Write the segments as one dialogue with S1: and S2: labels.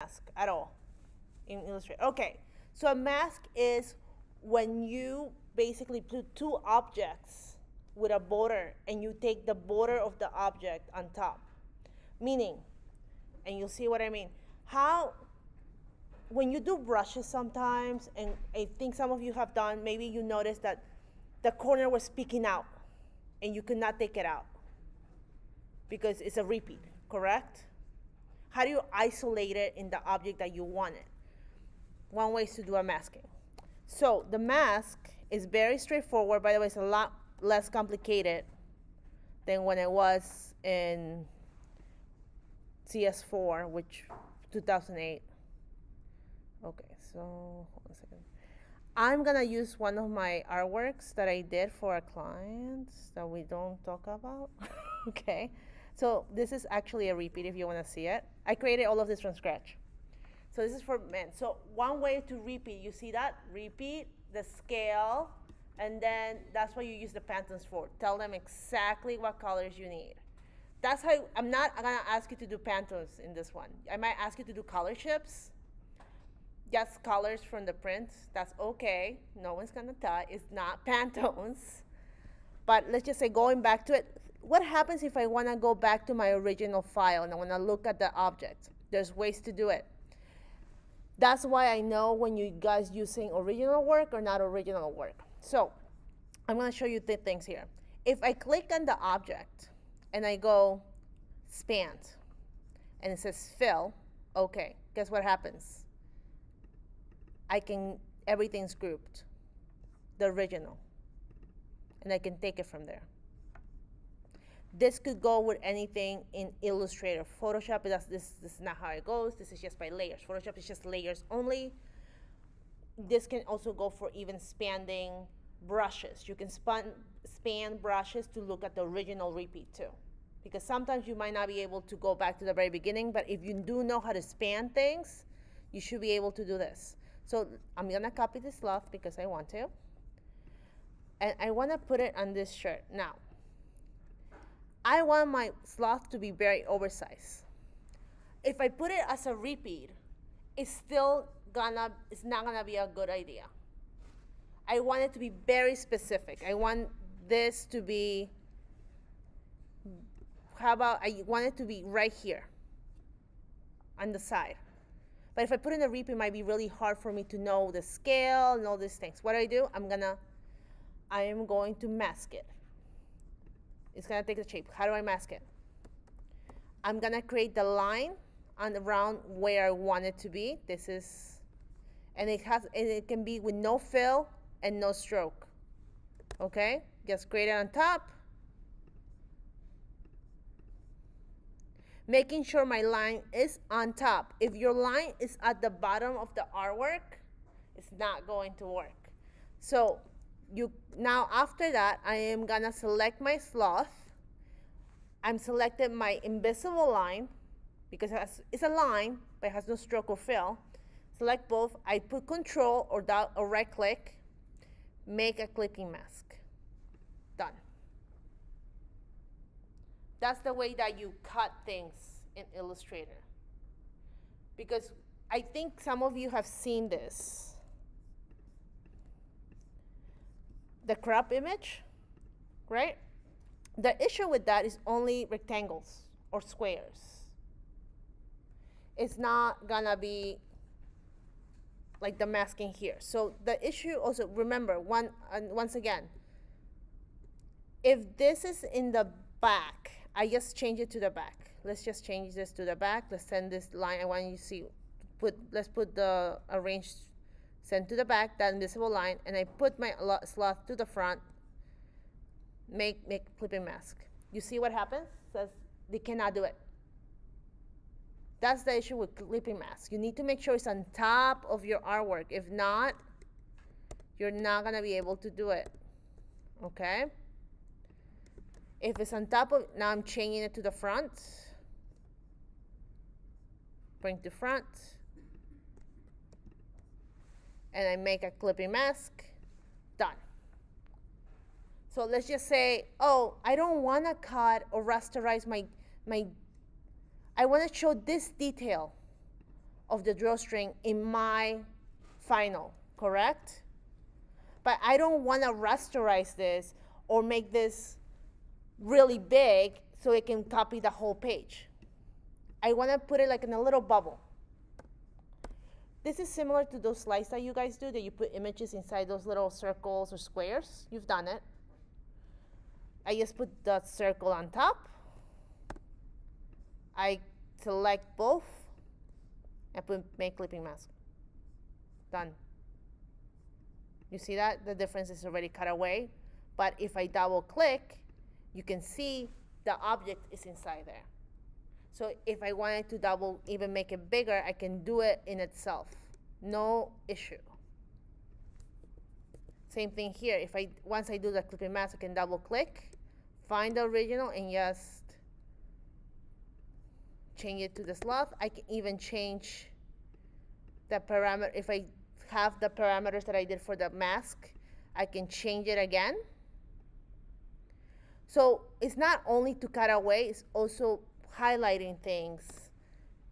S1: mask at all in Illustrator. Okay, so a mask is when you basically put two objects with a border and you take the border of the object on top. Meaning, and you'll see what I mean, how when you do brushes sometimes, and I think some of you have done, maybe you noticed that the corner was speaking out and you could not take it out because it's a repeat, correct? How do you isolate it in the object that you wanted? One way is to do a masking. So the mask is very straightforward. By the way, it's a lot less complicated than when it was in CS4, which 2008. Okay, so hold on a second. I'm gonna use one of my artworks that I did for a client that we don't talk about. okay, so this is actually a repeat if you wanna see it. I created all of this from scratch. So this is for men. So one way to repeat, you see that? Repeat, the scale, and then that's what you use the Pantones for. Tell them exactly what colors you need. That's how, I'm not gonna ask you to do Pantones in this one. I might ask you to do color chips, just colors from the print. That's okay. No one's gonna tell. It's not Pantones. But let's just say going back to it, what happens if I wanna go back to my original file and I wanna look at the object? There's ways to do it. That's why I know when you guys using original work or not original work. So I'm gonna show you the things here. If I click on the object and I go span and it says fill, okay, guess what happens? I can, everything's grouped, the original, and I can take it from there. This could go with anything in Illustrator. Photoshop, this, this is not how it goes. This is just by layers. Photoshop is just layers only. This can also go for even spanning brushes. You can span, span brushes to look at the original repeat too. Because sometimes you might not be able to go back to the very beginning, but if you do know how to span things, you should be able to do this. So I'm gonna copy this sloth because I want to. And I wanna put it on this shirt. Now, I want my sloth to be very oversized. If I put it as a repeat, it's still gonna, it's not gonna be a good idea. I want it to be very specific. I want this to be, how about, I want it to be right here on the side. But if I put in a repeat, it might be really hard for me to know the scale and all these things. What do I do? I'm gonna, I am going to mask it. It's gonna take the shape. How do I mask it? I'm gonna create the line on around where I want it to be. This is, and it has, and it can be with no fill and no stroke. Okay, just create it on top making sure my line is on top. If your line is at the bottom of the artwork, it's not going to work. So you now after that, I am gonna select my sloth. I'm selected my invisible line because it has, it's a line, but it has no stroke or fill. Select both. I put control or, that, or right click, make a clipping mask. Done. That's the way that you cut things in Illustrator. Because I think some of you have seen this. The crop image, right? The issue with that is only rectangles or squares. It's not gonna be like the masking here. So the issue also, remember, one, and once again, if this is in the back, I just change it to the back. Let's just change this to the back. Let's send this line. I want you to see, put, let's put the arranged, send to the back, that invisible line, and I put my sloth to the front, make, make clipping mask. You see what happens? Says they cannot do it. That's the issue with clipping mask. You need to make sure it's on top of your artwork. If not, you're not gonna be able to do it, okay? If it's on top of, now I'm changing it to the front. Bring to front. And I make a clipping mask. Done. So let's just say, oh, I don't want to cut or rasterize my, my, I want to show this detail of the drawstring in my final, correct? But I don't want to rasterize this or make this really big so it can copy the whole page. I want to put it like in a little bubble. This is similar to those slides that you guys do that you put images inside those little circles or squares. You've done it. I just put the circle on top. I select both and put make clipping mask. Done. You see that? The difference is already cut away. But if I double click, you can see the object is inside there. So if I wanted to double, even make it bigger, I can do it in itself. No issue. Same thing here. If I once I do the clipping mask, I can double click, find the original, and just change it to the sloth. I can even change the parameter. If I have the parameters that I did for the mask, I can change it again. So it's not only to cut away, it's also highlighting things.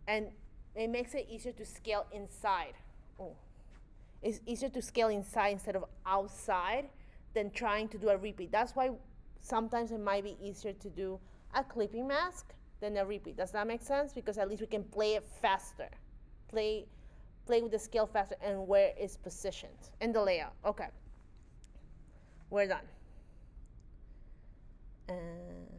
S1: And it makes it easier to scale inside. Oh. It's easier to scale inside instead of outside than trying to do a repeat. That's why sometimes it might be easier to do a clipping mask than a repeat. Does that make sense? Because at least we can play it faster. Play play with the scale faster and where it's positioned and the layout. Okay. We're done. And